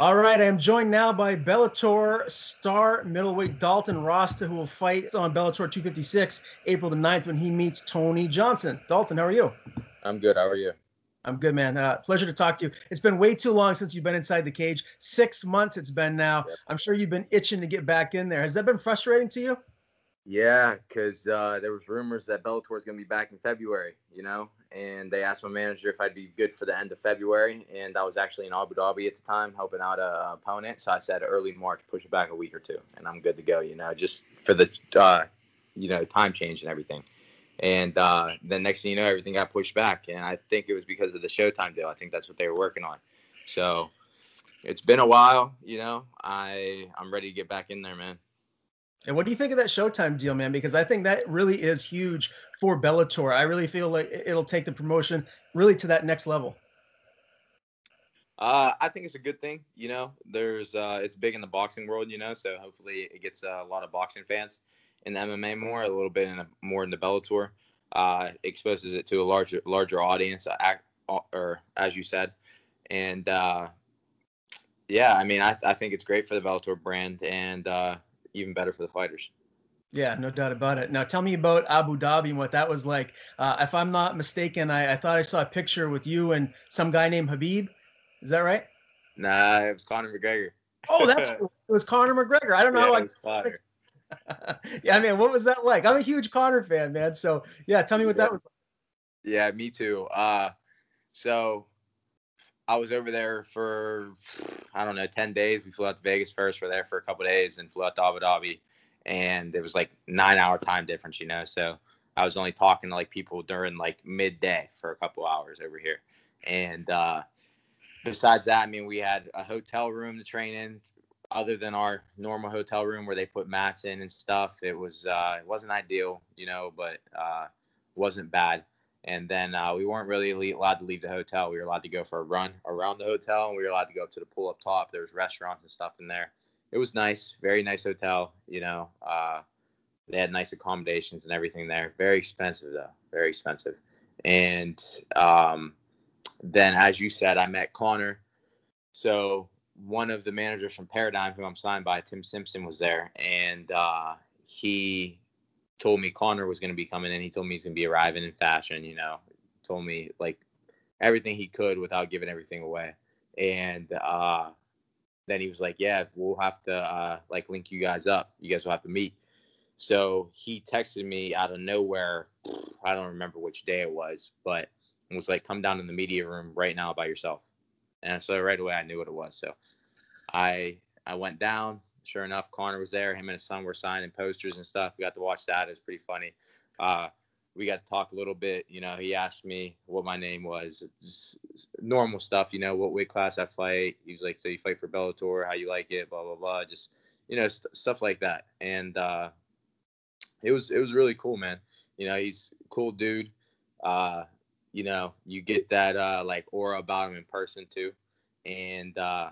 All right, I am joined now by Bellator star middleweight Dalton Rosta, who will fight on Bellator 256 April the 9th when he meets Tony Johnson. Dalton, how are you? I'm good. How are you? I'm good, man. Uh, pleasure to talk to you. It's been way too long since you've been inside the cage. Six months it's been now. Yep. I'm sure you've been itching to get back in there. Has that been frustrating to you? Yeah, because uh, there was rumors that Bellator is going to be back in February, you know, and they asked my manager if I'd be good for the end of February, and I was actually in Abu Dhabi at the time helping out a opponent, so I said early March, push it back a week or two, and I'm good to go, you know, just for the, uh, you know, time change and everything. And uh, then next thing you know, everything got pushed back, and I think it was because of the Showtime deal. I think that's what they were working on. So it's been a while, you know. I I'm ready to get back in there, man. And what do you think of that Showtime deal, man? Because I think that really is huge for Bellator. I really feel like it'll take the promotion really to that next level. Uh, I think it's a good thing. You know, there's uh, it's big in the boxing world. You know, so hopefully it gets a lot of boxing fans in the MMA more, a little bit in a, more in the Bellator. Uh, exposes it to a larger larger audience, uh, or as you said, and uh, yeah, I mean, I, I think it's great for the Bellator brand, and uh, even better for the fighters. Yeah, no doubt about it. Now, tell me about Abu Dhabi and what that was like. Uh, if I'm not mistaken, I, I, thought I saw a picture with you and some guy named Khabib. Is that right? Nah, it was Conor McGregor. Oh, that's cool. It was Conor McGregor. I don't know. Yeah, like, yeah, man, what was that like? I'm a huge Conor fan, man. So yeah, tell me what yeah. that was like. Yeah, me too. Uh, so I was over there for I don't know ten days. We flew out to Vegas first. We're there for a couple days, and flew out to Abu Dhabi, and it was like nine hour time difference, you know. So I was only talking to like people during like midday for a couple hours over here, and uh, besides that, I mean, we had a hotel room to train in, other than our normal hotel room where they put mats in and stuff. It was uh, it wasn't ideal, you know, but uh, wasn't bad and then uh, we weren't really allowed to leave the hotel. We were allowed to go for a run around the hotel, and we were allowed to go up to the pool up top. There was restaurants and stuff in there. It was nice, very nice hotel. You know, uh, they had nice accommodations and everything there. Very expensive though, very expensive. And um, then, as you said, I met Conor. So one of the managers from Paradigm, who I'm signed by, Tim Simpson, was there, and uh, he told me Conor was going to be coming in. He told me he's going to be arriving in fashion. You know, told me like everything he could without giving everything away. And uh, then he was like, "Yeah, we'll have to uh, like link you guys up. You guys will have to meet." So he texted me out of nowhere. I don't remember which day it was, but it was like, "Come down in the media room right now by yourself." And so right away I knew what it was. So I I went down sure enough, Conor was there. Him and his son were signing posters and stuff. We got to watch that. It was pretty funny. Uh, we got to talk a little bit. You know, he asked me what my name was. Just normal stuff, you know, what weight class I fight. He was like, "So you fight for Bellator? How you like it? Blah blah blah." Just you know, st- stuff like that. And uh, it was it was really cool, man. You know, he's cool dude. Uh, you know, you get that uh, like aura about him in person too. And uh,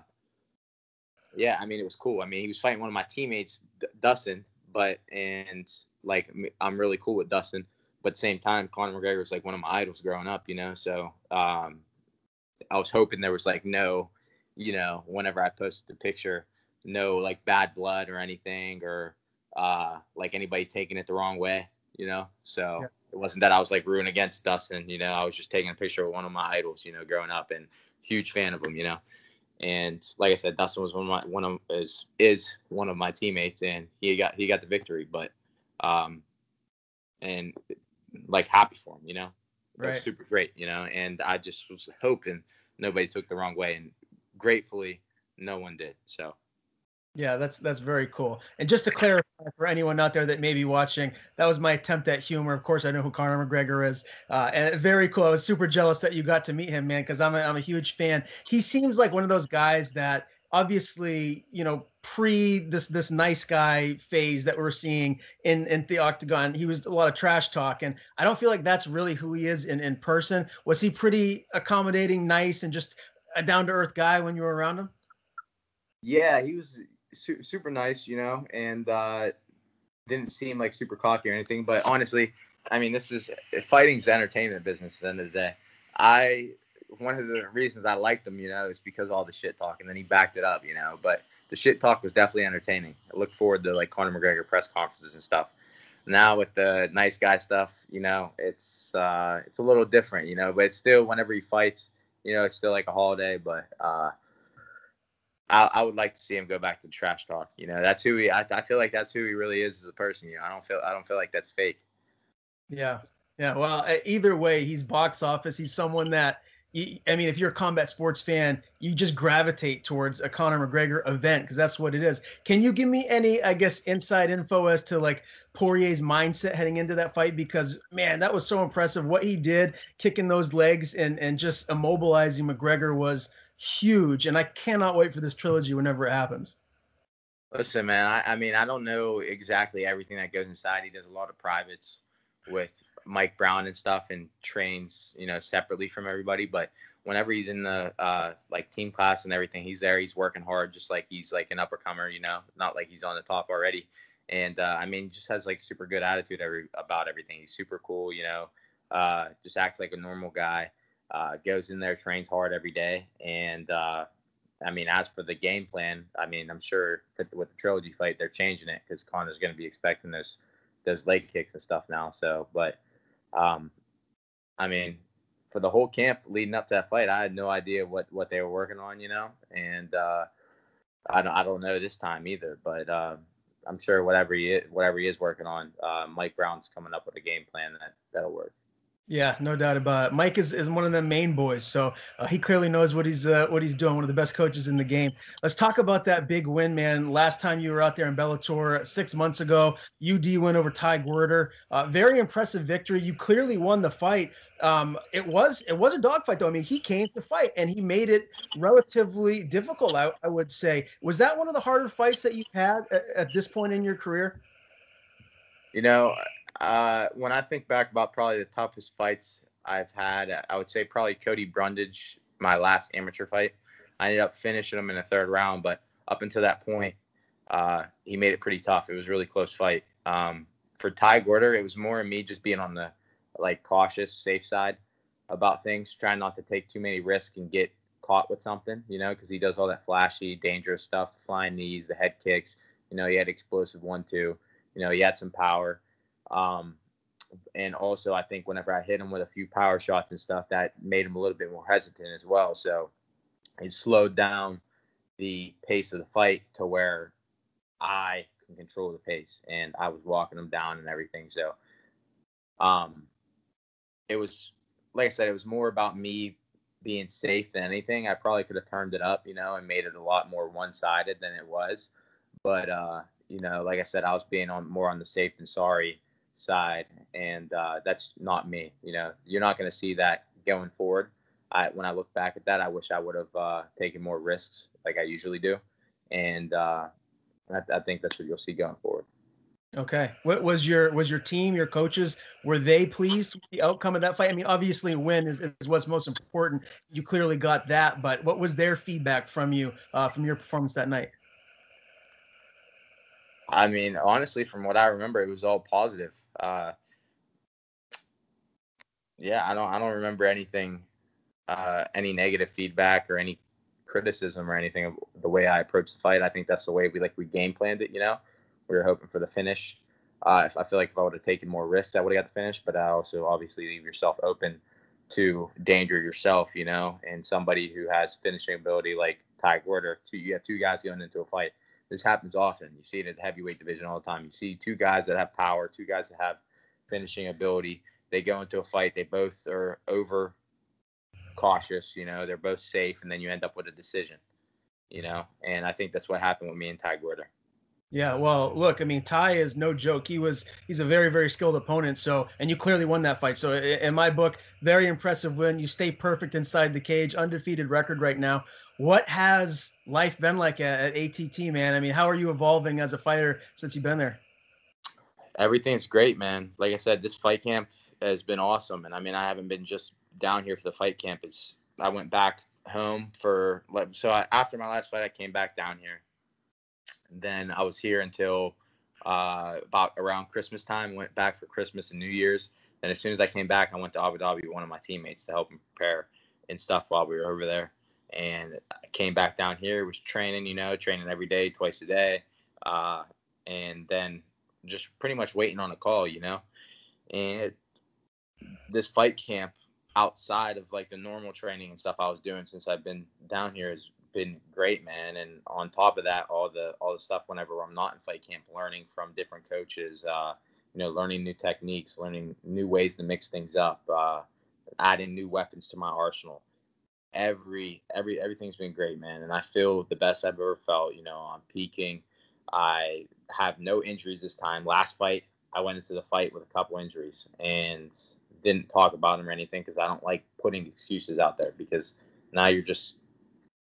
yeah, I mean, it was cool. I mean, he was fighting one of my teammates, D- Dustin, but and like I'm really cool with Dustin, but at the same time, Conor McGregor was like one of my idols growing up, you know. So um, I was hoping there was like no, you know, whenever I posted the picture, no like bad blood or anything or uh, like anybody taking it the wrong way, you know. So yeah. it wasn't that I was like rooting against Dustin, you know. I was just taking a picture of one of my idols, you know, growing up and huge fan of him, you know. And like I said, Dustin was one of my one of is is one of my teammates, and he got he got the victory. But um, and like happy for him, you know, right. super great, you know. And I just was hoping nobody took the wrong way, and gratefully, no one did. So yeah, that's that's very cool. And just to clarify for anyone out there that may be watching, that was my attempt at humor. Of course, I know who Conor McGregor is, uh, and very cool. I was super jealous that you got to meet him, man, because I'm a, I'm a huge fan. He seems like one of those guys that obviously, you know, pre this this nice guy phase that we're seeing in in the octagon, he was a lot of trash talk, and I don't feel like that's really who he is in in person. Was he pretty accommodating, nice, and just a down to earth guy when you were around him? Yeah, he was su- super nice, you know, and uh, didn't seem like super cocky or anything. But honestly, I mean, this is fighting's entertainment business at the end of the day. I one of the reasons I liked him, you know, is because all the shit talk, and then he backed it up, you know. But the shit talk was definitely entertaining. I look forward to like Conor McGregor press conferences and stuff. Now with the nice guy stuff, you know, it's uh, it's a little different, you know. But it's still whenever he fights, you know, it's still like a holiday. But uh, I, I would like to see him go back to trash talk. You know, that's who he. I, I feel like that's who he really is as a person. You know, I don't feel I don't feel like that's fake. Yeah, yeah. Well, either way, he's box office. He's someone that. I mean, if you're a combat sports fan, you just gravitate towards a Conor McGregor event because that's what it is. Can you give me any, I guess, inside info as to like Poirier's mindset heading into that fight? Because man, that was so impressive. What he did, kicking those legs and and just immobilizing McGregor was huge, and I cannot wait for this trilogy whenever it happens. Listen, man, I, I mean, I don't know exactly everything that goes inside. He does a lot of privates with Mike Brown and stuff, and trains, you know, separately from everybody. But whenever he's in the uh, like team class and everything, he's there. He's working hard, just like he's like an uppercomer, you know, not like he's on the top already. And uh, I mean, just has like super good attitude every about everything. He's super cool, you know. Uh, just acts like a normal guy uh, goes in there, trains hard every day, and uh, I mean, as for the game plan, I mean, I'm sure with the trilogy fight, they're changing it because Conor's going to be expecting those those leg kicks and stuff now. So, but um, I mean, for the whole camp leading up to that fight, I had no idea what what they were working on, you know, and uh, I don't I don't know this time either, but uh, I'm sure whatever he is, whatever he is working on, uh, Mike Brown's coming up with a game plan that that'll work. Yeah, no doubt about it. Mike is, is one of the main boys, so uh, he clearly knows what he's uh, what he's doing. One of the best coaches in the game. Let's talk about that big win, man. Last time you were out there in Bellator six months ago, UD win over Ty Gwerder. Uh, very impressive victory. You clearly won the fight. Um, it was it was a dogfight though. I mean, he came to fight and he made it relatively difficult. I, I would say. Was that one of the harder fights that you had at, at this point in your career? You know, uh, when I think back about probably the toughest fights I've had, I would say probably Cody Brundage, my last amateur fight. I ended up finishing him in the third round, but up until that point, uh, he made it pretty tough. It was a really close fight. Um, for Ty Gwerder, it was more of me just being on the like cautious, safe side about things, trying not to take too many risks and get caught with something, you know, because he does all that flashy, dangerous stuff, the flying knees, the head kicks. You know, he had explosive one two. You know, he had some power. Um, and also, I think whenever I hit him with a few power shots and stuff, that made him a little bit more hesitant as well. So it slowed down the pace of the fight to where I can control the pace, and I was walking him down and everything. So, um, it was like I said, it was more about me being safe than anything. I probably could have turned it up, you know, and made it a lot more one-sided than it was. But uh, you know, like I said, I was being on more on the safe than sorry side, and uh, that's not me. You know, you're not going to see that going forward. I, when I look back at that, I wish I would have uh, taken more risks like I usually do, and uh, I, I, think that's what you'll see going forward. Okay, what was your was your team, your coaches, were they pleased with the outcome of that fight? I mean, obviously, win is, is what's most important. You clearly got that, but what was their feedback from you uh, from your performance that night? I mean, honestly, from what I remember, it was all positive uh, yeah, I don't I don't remember anything, uh, any negative feedback or any criticism or anything of the way I approached the fight. I think that's the way we like we game planned it. You know, we were hoping for the finish. Uh, if I feel like if I would have taken more risks, I would have got the finish. But I also obviously leave yourself open to danger yourself. You know, and somebody who has finishing ability like Ty Gwerder, two you have two guys going into a fight this happens often. You see it in the heavyweight division all the time. You see two guys that have power, two guys that have finishing ability. They go into a fight. They both are over cautious. You know, they're both safe, and then you end up with a decision. You know, and I think that's what happened with me and Ty Gwerder. Yeah, well, look, I mean, Ty is no joke. He was he's a very very skilled opponent. So, and you clearly won that fight. So, in my book, very impressive win. You stay perfect inside the cage, undefeated record right now. What has life been like at, at ATT, man? I mean, how are you evolving as a fighter since you've been there? Everything's great, man. Like I said, this fight camp has been awesome, and I mean, I haven't been just down here for the fight camp. It's I went back home for so I, after my last fight, I came back down here And then I was here until uh, about around Christmas time. Went back for Christmas and New Year's. Then as soon as I came back, I went to Abu Dhabi with one of my teammates to help him prepare. and stuff while we were over there. And I came back down here, was training, you know, training every day, twice a day, uh, and then just pretty much waiting on a call, you know. And this fight camp outside of like the normal training and stuff I was doing since I've been down here has been great, man. And on top of that, all the all the stuff whenever I'm not in fight camp, learning from different coaches, uh, you know, learning new techniques, learning new ways to mix things up, uh, adding new weapons to my arsenal. Every every everything's been great, man, and I feel the best I've ever felt. You know, I'm peaking. I have no injuries this time. Last fight, I went into the fight with a couple injuries and didn't talk about them or anything because I don't like putting excuses out there because now you're just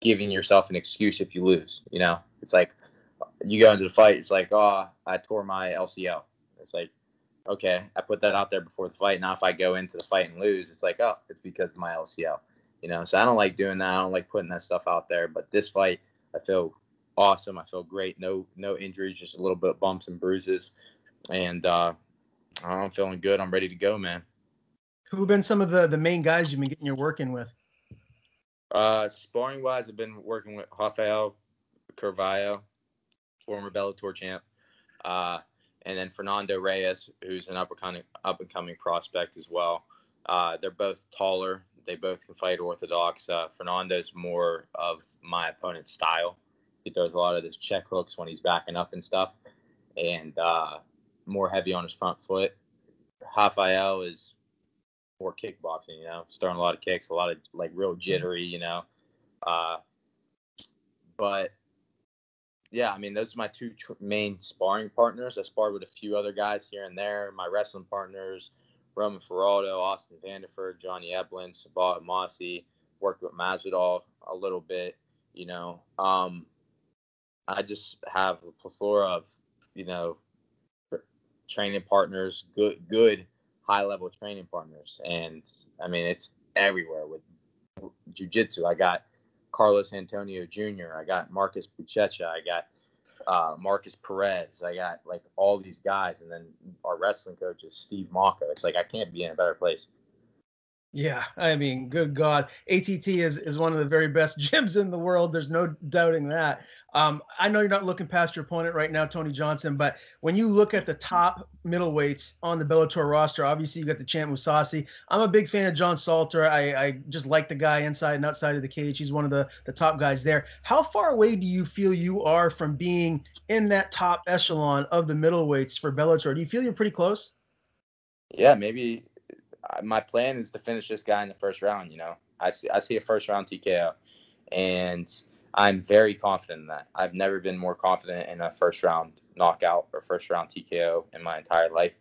giving yourself an excuse if you lose. You know, it's like you go into the fight, it's like, oh, I tore my LCL. It's like, okay, I put that out there before the fight. Now if I go into the fight and lose, it's like, oh, it's because of my LCL. You know, so I don't like doing that. I don't like putting that stuff out there. But this fight, I feel awesome. I feel great. No, no injuries, just a little bit of bumps and bruises, and uh, I'm feeling good. I'm ready to go, man. Who have been some of the the main guys you've been getting your work in with? Uh, sparring wise, I've been working with Rafael Carvalho, former Bellator champ, uh, and then Fernando Reyes, who's an up and coming up and coming prospect as well. Uh, they're both taller. They both can fight orthodox. Uh, Fernando's more of my opponent's style. He throws a lot of those check hooks when he's backing up and stuff, and uh, more heavy on his front foot. Rafael is more kickboxing, you know, throwing a lot of kicks, a lot of like real mm-hmm. jittery, you know. Uh, but yeah, I mean, those are my two tr- main sparring partners. I sparred with a few other guys here and there. My wrestling partners, Roman Faraldo, Austin Vanderford, Johnny Eblen, Sabah Homasi, worked with Masvidal a little bit, you know. Um, I just have a plethora of, you know, training partners, good, good high level training partners. And I mean, it's everywhere with jujitsu. I got Carlos Antonio Jr., I got Marcus Buchecha, I got uh, Marcus Perez, I got like all these guys. And then our wrestling coach is Steve Mocco. It's like, I can't be in a better place. Yeah, I mean, good God, ATT is is one of the very best gyms in the world. There's no doubting that. Um, I know you're not looking past your opponent right now, Tony Johnson, but when you look at the top middleweights on the Bellator roster, obviously you got the champ Mousasi. I'm a big fan of John Salter. I, I just like the guy inside and outside of the cage. He's one of the the top guys there. How far away do you feel you are from being in that top echelon of the middleweights for Bellator? Do you feel you're pretty close? Yeah, maybe my plan is to finish this guy in the first round. You know, I see I see a first round TKO, and I'm very confident in that. I've never been more confident in a first round knockout or first round TKO in my entire life.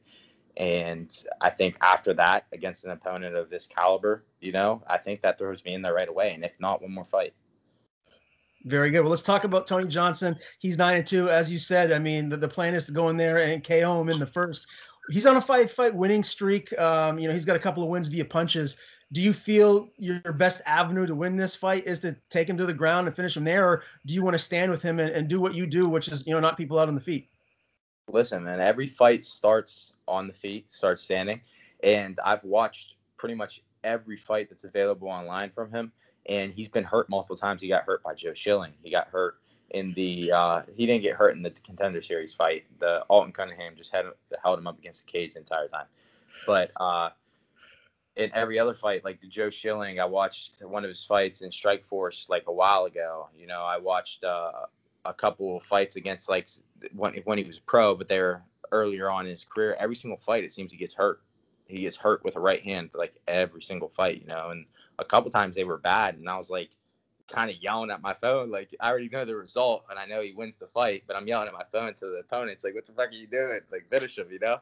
And I think after that, against an opponent of this caliber, you know, I think that throws me in there right away. And if not, one more fight. Very good. Well, let's talk about Tony Johnson. He's nine and two, as you said. I mean, the, the plan is to go in there and KO him in the first he's on a five fight winning streak. Um, you know, he's got a couple of wins via punches. Do you feel your best avenue to win this fight is to take him to the ground and finish him there, or do you want to stand with him and, and do what you do, which is you know knock people out on the feet? Listen, man, every fight starts on the feet, starts standing, and I've watched pretty much every fight that's available online from him, and he's been hurt multiple times. He got hurt by Joe Schilling. He got hurt in the uh, he didn't get hurt in the contender series fight. The Alton Cunningham just had held him up against the cage the entire time. But uh, in every other fight, like the Joe Schilling, I watched one of his fights in Strikeforce like a while ago. You know, I watched uh, a couple of fights against like when when he was pro, but they were earlier on in his career. Every single fight, it seems he gets hurt. He gets hurt with a right hand like every single fight, you know. And a couple times they were bad, and I was like kind of yelling at my phone. Like I already know the result and I know he wins the fight, but I'm yelling at my phone to the opponent. It's like, what the fuck are you doing? Like finish him, you know?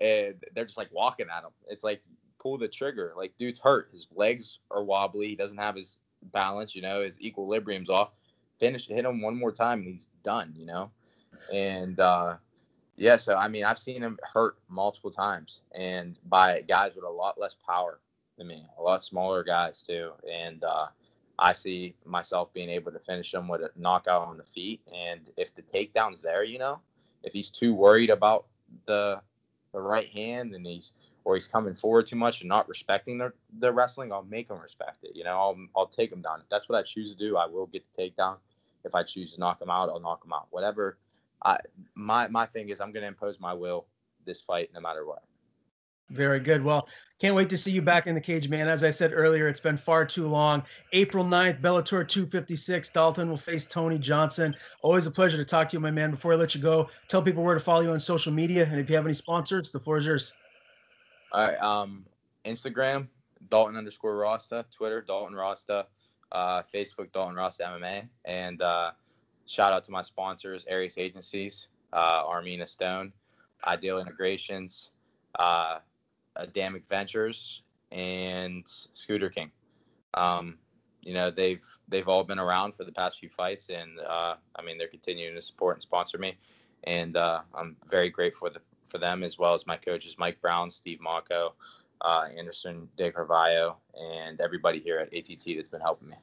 And they're just like walking at him. It's like pull the trigger. Like dude's hurt. His legs are wobbly. He doesn't have his balance. You know, his equilibrium's off. Finish, hit him one more time, and he's done. You know, and uh, yeah. So I mean, I've seen him hurt multiple times, and by guys with a lot less power than me, a lot smaller guys too, and. uh I see myself being able to finish him with a knockout on the feet. And if the takedown's there, you know, if he's too worried about the the right hand and he's or he's coming forward too much and not respecting their, their wrestling, I'll make him respect it. You know, I'll, I'll take him down. If that's what I choose to do, I will get the takedown. If I choose to knock him out, I'll knock him out. Whatever. I my my thing is I'm going to impose my will this fight no matter what. Very good. Well, can't wait to see you back in the cage, man. As I said earlier, it's been far too long. April 9th, Bellator 256. Dalton will face Tony Johnson. Always a pleasure to talk to you, my man. Before I let you go, tell people where to follow you on social media. And if you have any sponsors, the floor is yours. All right. Um, Instagram, Dalton underscore Rosta. Twitter, Dalton Rosta. Uh, Facebook, Dalton Rosta MMA. And uh, shout out to my sponsors, Aries Agencies, uh, Armina Stone, Ideal Integrations, uh, Adamic Ventures, and Scooter King. Um, you know they've they've all been around for the past few fights, and uh, I mean they're continuing to support and sponsor me, and uh, I'm very grateful for the for them as well as my coaches Mike Brown, Steve Mocco, uh, Anderson De Carvalho, and everybody here at ATT that's been helping me.